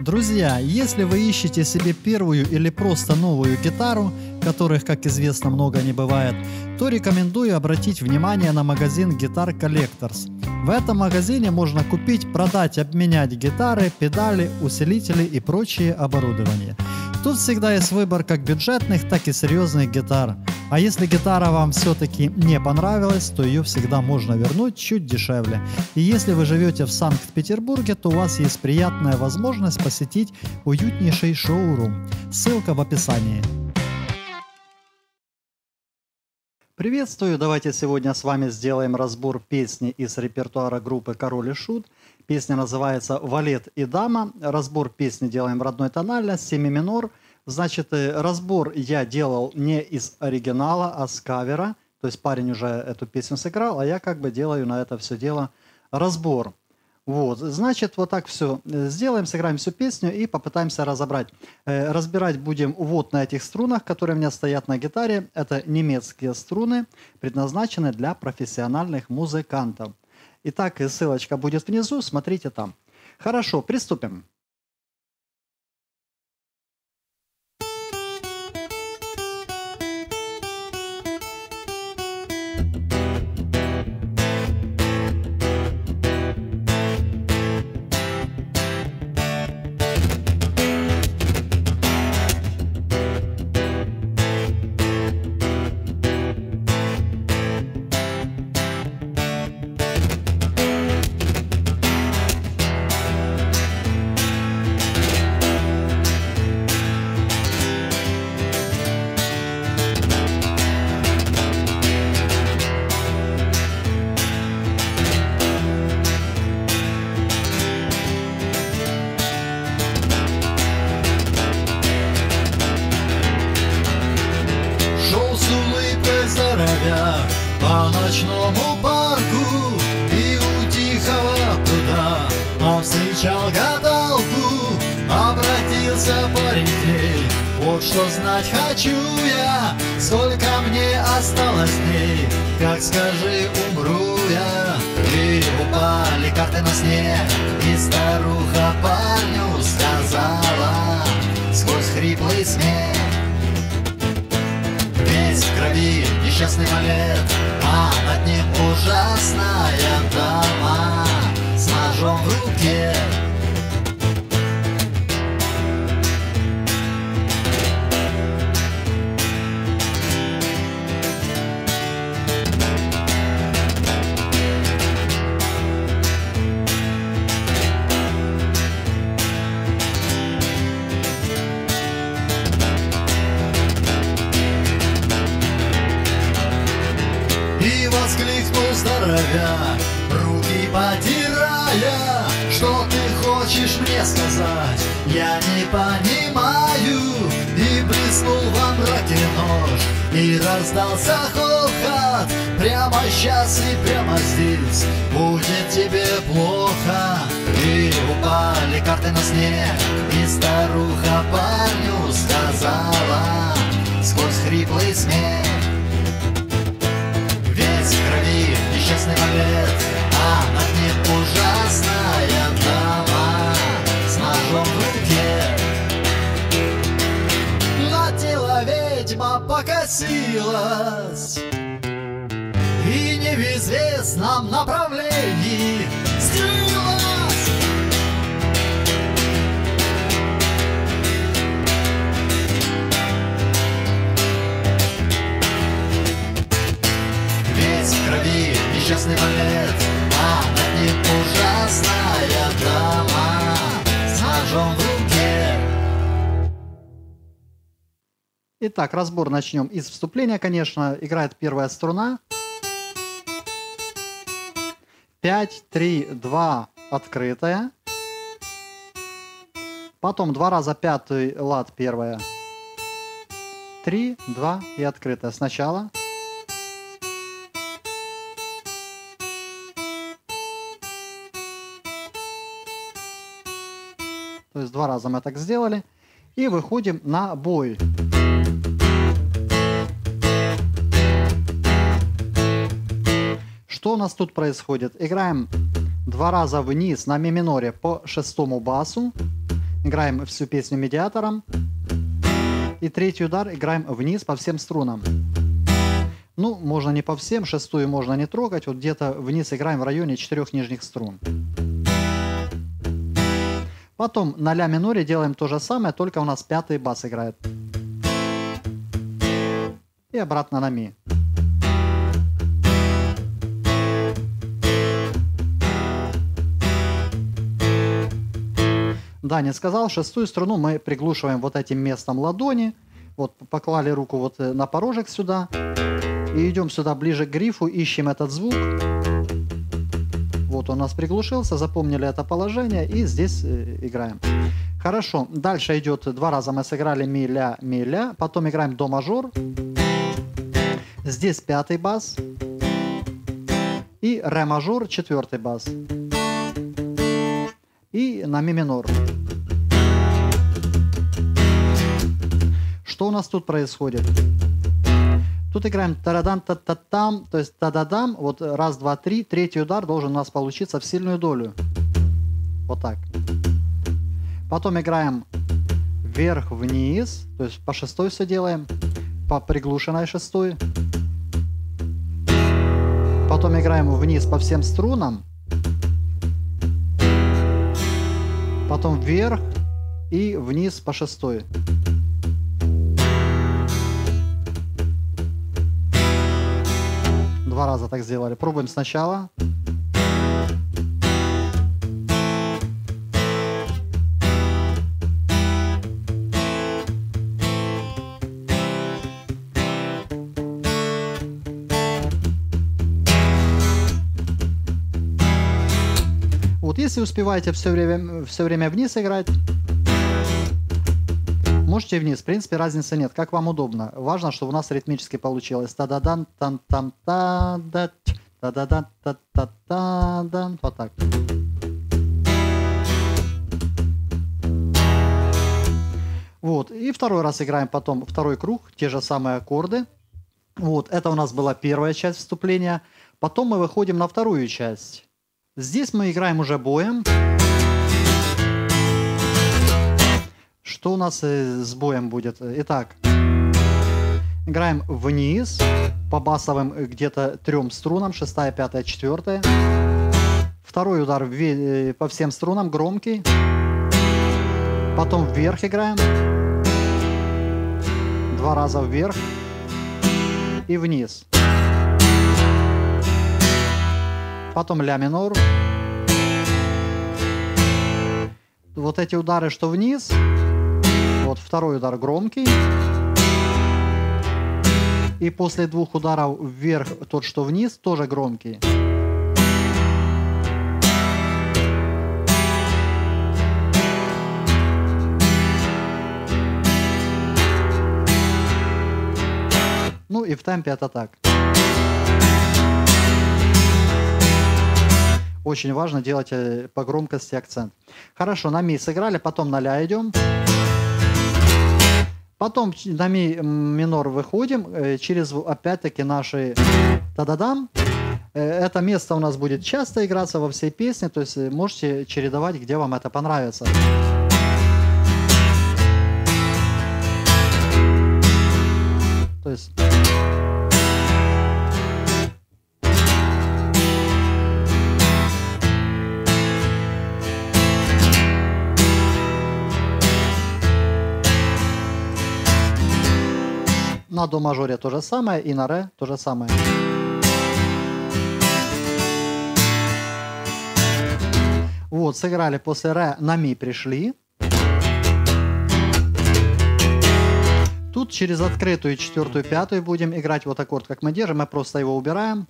Друзья, если вы ищете себе первую или просто новую гитару, которых, как известно, много не бывает, то рекомендую обратить внимание на магазин Guitar Collectors. В этом магазине можно купить, продать, обменять гитары, педали, усилители и прочее оборудование. Тут всегда есть выбор как бюджетных, так и серьезных гитар. А если гитара вам все-таки не понравилась, то ее всегда можно вернуть чуть дешевле. И если вы живете в Санкт-Петербурге, то у вас есть приятная возможность посетить уютнейший шоурум. Ссылка в описании. Приветствую! Давайте сегодня с вами сделаем разбор песни из репертуара группы «Король и Шут». Песня называется «Валет и дама». Разбор песни делаем в родной тональности, ми минор. Значит, э, разбор я делал не из оригинала, а с кавера. То есть парень уже эту песню сыграл, а я как бы делаю на это все дело разбор. Вот, значит, вот так все сделаем, сыграем всю песню и попытаемся разобрать. Э, разбирать будем вот на этих струнах, которые у меня стоят на гитаре. Это немецкие струны, предназначены для профессиональных музыкантов. Итак, ссылочка будет внизу, смотрите там. Хорошо, приступим. Старуха парню сказала Сквозь хриплый смех Весь в крови несчастный малет а над ним ужасная дама С ножом в руке здоровяк Руки потирая Что ты хочешь мне сказать? Я не понимаю И блеснул во мраке нож И раздался хохот. Прямо сейчас и прямо здесь Будет тебе плохо. И упали карты на снег И старуха парню сказала. Сквозь хриплый смех несчастный балет, а над ним ужасная дама с ножом в руке. На тело ведьма покосилась и не в известном направлении несчастный балет, а над ним ужасная дама с ножом в руке. Итак, разбор начнем из вступления, конечно. Играет первая струна. 5, 3, 2, открытая. Потом два раза пятый лад первая. 3, 2 и открытая. Сначала. То есть два раза мы так сделали. И выходим на бой. Что у нас тут происходит? Играем два раза вниз на ми миноре по шестому басу. играем всю песню медиатором. И третий удар играем вниз по всем струнам. Ну, можно не по всем, шестую можно не трогать. Вот где-то вниз играем в районе четырех нижних струн. Потом на ля миноре делаем то же самое, только у нас пятый бас играет. И обратно на ми. Да, не сказал, шестую струну мы приглушиваем вот этим местом ладони. Вот поклали руку вот э, на порожек сюда. И идем сюда ближе к грифу, ищем этот звук. Вот у нас приглушился, запомнили это положение и здесь э, играем. Хорошо, дальше идет, два раза мы сыграли ми, ля, ми, ля, потом играем до мажор. Здесь пятый бас. И ре мажор, четвертый бас. И на ми минор. Что у нас тут происходит? Тут играем тарадан та та там то есть та-да-дам, вот раз, два, три, третий удар должен у нас получиться в сильную долю. Вот так. Потом играем вверх-вниз, то есть по шестой все делаем, по приглушенной шестой. Потом играем вниз по всем струнам. Потом вверх и вниз по шестой. Два раза так сделали. Пробуем сначала. Вот если успеваете все время, все время вниз играть, можете вниз. В принципе, разницы нет. Как вам удобно. Важно, чтобы у нас ритмически получилось. та да дан тан там та да дан та та та дан Вот так. Вот. И второй раз играем потом второй круг, те же самые аккорды. Вот. Это у нас была первая часть вступления. Потом мы выходим на вторую часть. Здесь мы играем уже боем. Что у нас э, с боем будет? Итак, играем вниз по басовым э, где-то трем струнам, шестая, пятая, четвертая. Второй удар э, по всем струнам, громкий. Потом вверх играем. Два раза вверх и вниз. Потом ля минор. Вот эти удары, что вниз, вот второй удар громкий. И после двух ударов вверх, тот, что вниз, тоже громкий. Ну и в темпе это так. Очень важно делать э, по громкости акцент. Хорошо, на ми сыграли, потом на ля идем. Потом на ми минор выходим э, через опять-таки наши та-да-дам. Э, это место у нас будет часто играться во всей песне, то есть можете чередовать, где вам это понравится. То есть На до мажоре то же самое и на ре то же самое. Вот, сыграли после ре, на ми пришли. Тут через открытую четвертую, пятую будем играть вот аккорд, как мы держим. Мы просто его убираем.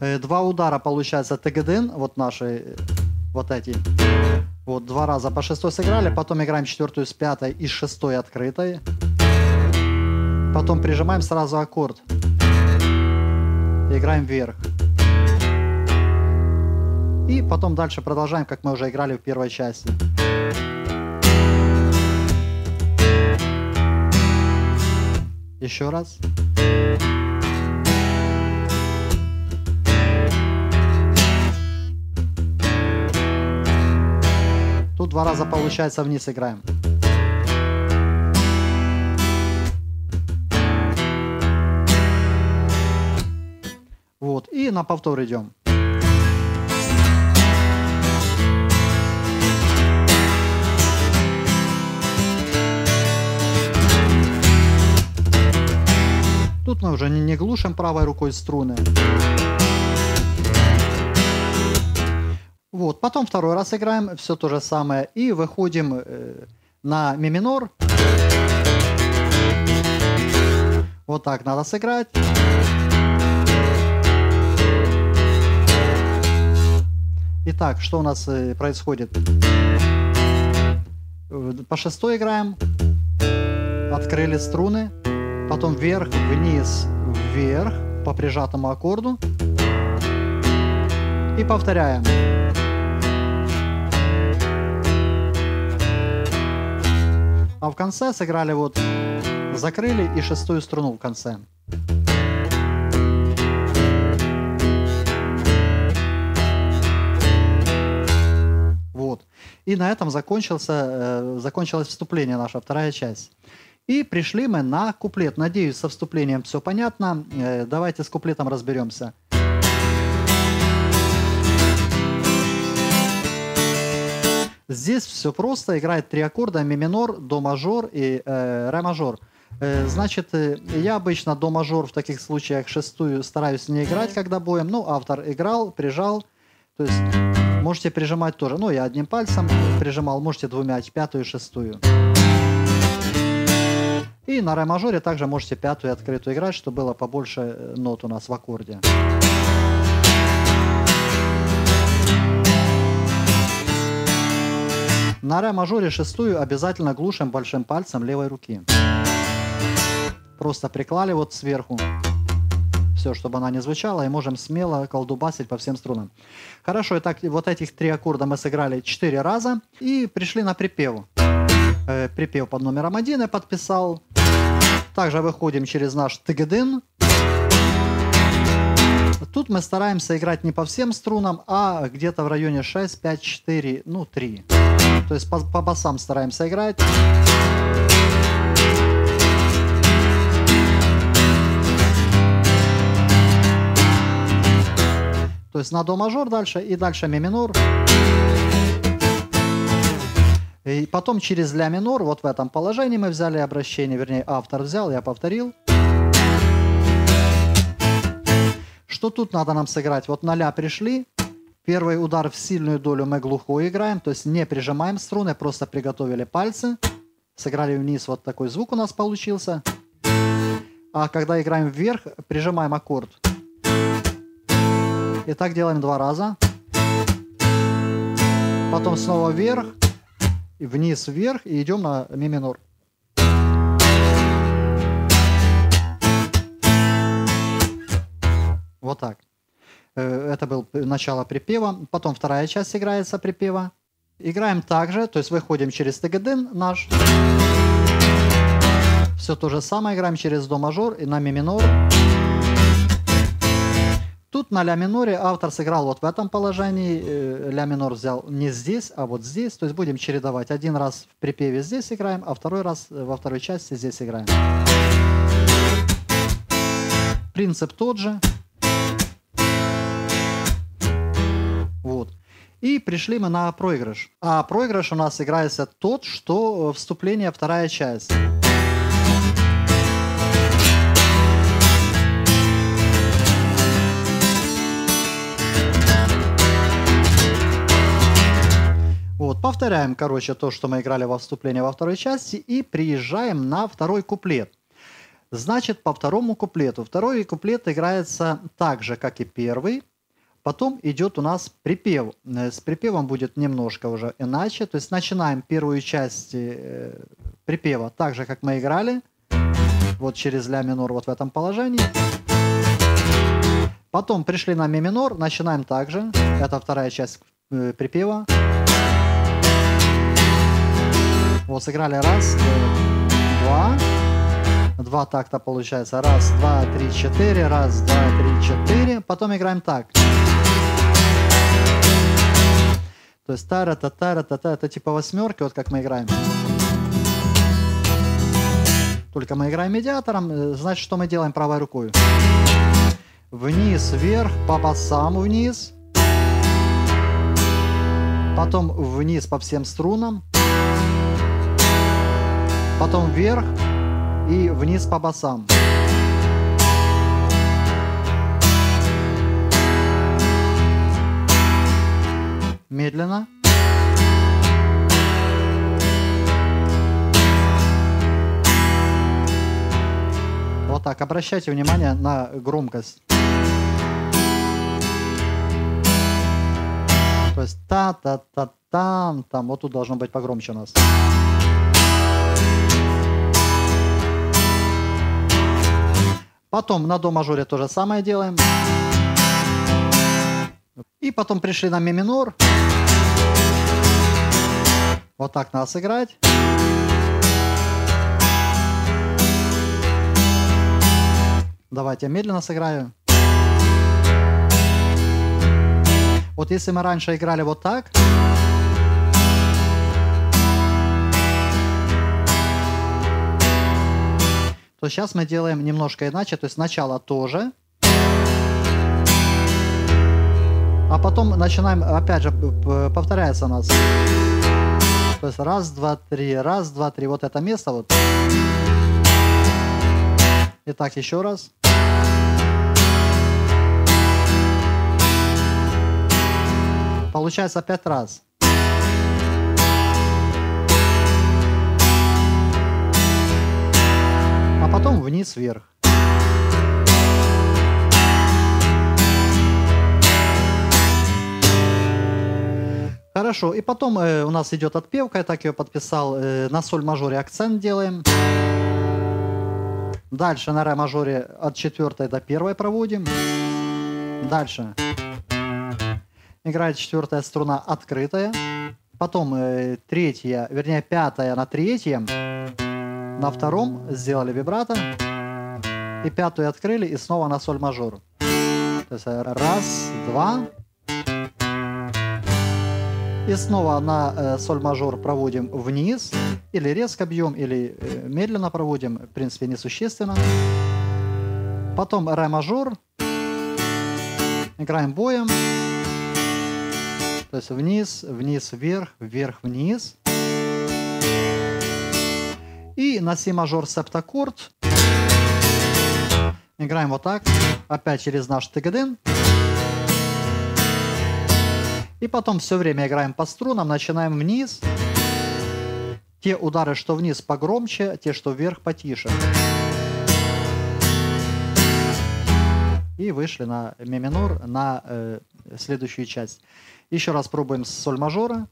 Э, два удара получается ТГДН, вот наши, вот эти. Вот, два раза по шестой сыграли, потом играем четвертую с пятой и шестой открытой. Потом прижимаем сразу аккорд. Играем вверх. И потом дальше продолжаем, как мы уже играли в первой части. Еще раз. Тут два раза получается вниз играем. На повтор идем. Тут мы уже не глушим правой рукой струны. Вот, потом второй раз играем, все то же самое, и выходим э, на ми минор. Вот так надо сыграть. Итак, что у нас э, происходит? Э, по шестой играем. Открыли струны потом вверх, вниз, вверх по прижатому аккорду. И повторяем. А в конце сыграли вот, закрыли и шестую струну в конце. И на этом закончился, э, закончилось вступление наша вторая часть. И пришли мы на куплет. Надеюсь, со вступлением все понятно. Э, давайте с куплетом разберемся. Здесь все просто. Играет три аккорда. Ми минор, до мажор и э, ре мажор. Э, значит, я обычно до мажор в таких случаях шестую стараюсь не играть, когда боем. Ну, автор играл, прижал. То есть можете прижимать тоже. Ну, я одним пальцем прижимал, можете двумя, пятую, шестую. И на ре-мажоре также можете пятую открытую играть, чтобы было побольше э, нот у нас в аккорде. На ре-мажоре шестую обязательно глушим большим пальцем левой руки. Просто приклали вот сверху. Все, чтобы она не звучала, и можем смело колдубасить по всем струнам. Хорошо, итак, вот этих три аккорда мы сыграли четыре раза и пришли на припев. Э, припев под номером один я подписал. Также выходим через наш тыгдын. Тут мы стараемся играть не по всем струнам, а где-то в районе 6, 5, 4, ну 3. То есть по, по басам стараемся играть. То есть на до мажор дальше и дальше ми минор. И потом через ля минор, вот в этом положении мы взяли обращение, вернее, автор взял, я повторил. Что тут надо нам сыграть? Вот на ля пришли, первый удар в сильную долю мы глухой играем, то есть не прижимаем струны, просто приготовили пальцы, сыграли вниз, вот такой звук у нас получился. А когда играем вверх, прижимаем аккорд. И так делаем два раза. Потом снова вверх вниз, вверх и идем на ми минор. Вот так. Э, это был начало припева. Потом вторая часть играется припева. Играем также, то есть выходим через тегедин наш. Все то же самое, играем через до мажор и на ми минор. Тут на ля миноре автор сыграл вот в этом положении. Э, ля минор взял не здесь, а вот здесь. То есть будем чередовать. Один раз в припеве здесь играем, а второй раз э, во второй части здесь играем. Принцип тот же. Вот. И пришли мы на проигрыш. А проигрыш у нас играется тот, что вступление вторая часть. Вот, повторяем, короче, то, что мы играли во вступлении во второй части, и приезжаем на второй куплет. Значит, по второму куплету. Второй куплет играется так же, как и первый. Потом идет у нас припев. Э, с припевом будет немножко уже иначе. То есть начинаем первую часть э, припева так же, как мы играли. Вот через ля минор вот в этом положении. Потом пришли на ми минор, начинаем также. Это вторая часть э, припева. Вот сыграли раз, два, два такта получается. Раз, два, три, четыре, раз, два, три, четыре. Потом играем так. То есть тара та тара та та это типа восьмерки, вот как мы играем. Только мы играем медиатором, э, значит, что мы делаем правой рукой? Вниз, вверх, по басам вниз. Потом вниз по всем струнам. Потом вверх и вниз по басам. Медленно. Вот так. Обращайте внимание на громкость. То есть та-та-та-там, там, вот тут должно быть погромче у нас. Потом на до мажоре то же самое делаем. И потом пришли на ми минор. Вот так надо сыграть. Давайте я медленно сыграю. Вот если мы раньше играли вот так, то сейчас мы делаем немножко иначе. То есть сначала тоже, а потом начинаем, опять же, повторяется у нас. То есть раз, два, три, раз, два, три. Вот это место вот. Итак, еще раз. Получается пять раз. Потом вниз-вверх. Хорошо, и потом э, у нас идет отпевка, я так ее подписал, э, на соль мажоре акцент делаем. Дальше на ре мажоре от четвертой до первой проводим. Дальше играет четвертая струна открытая. Потом э, третья, вернее пятая на третьем. На втором сделали вибрато. И пятую открыли и снова на соль мажор. То есть э, раз, два. И снова на э, соль мажор проводим вниз. Или резко бьем, или э, медленно проводим. В принципе, несущественно. Потом ре мажор. Играем боем. То есть вниз, вниз, вверх, вверх, вниз. И на си мажор септаккорд. Играем вот так. Опять через наш тыгдын. И потом все время играем по струнам, начинаем вниз. Те удары, что вниз, погромче, те, что вверх, потише. И вышли на ми минор, на э, следующую часть. Еще раз пробуем с соль мажора.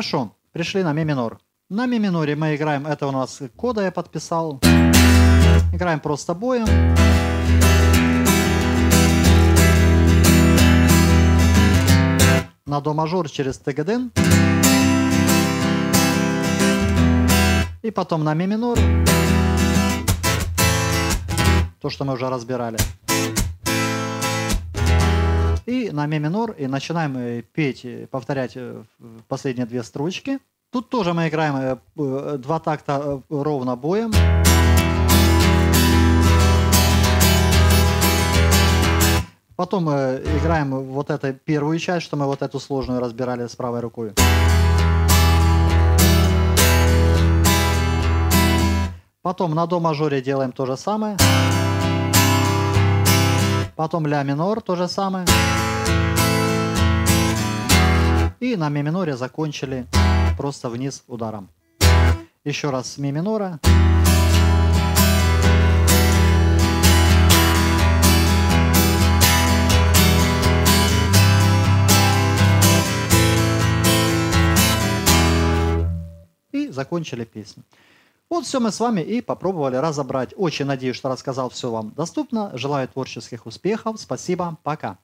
Хорошо, пришли на ми минор. На ми миноре мы играем, это у нас кода я подписал. Играем просто боем. На до мажор через ТГД. И потом на ми минор. То, что мы уже разбирали. И на ми минор. И начинаем э, петь, э, повторять э, последние две строчки. Тут тоже мы играем два такта ровно боем. Потом играем вот эту первую часть, что мы вот эту сложную разбирали с правой рукой. Потом на до мажоре делаем то же самое. Потом ля минор то же самое. И на ми миноре закончили просто вниз ударом. Еще раз с ми минора. И закончили песню. Вот все мы с вами и попробовали разобрать. Очень надеюсь, что рассказал все вам доступно. Желаю творческих успехов. Спасибо. Пока.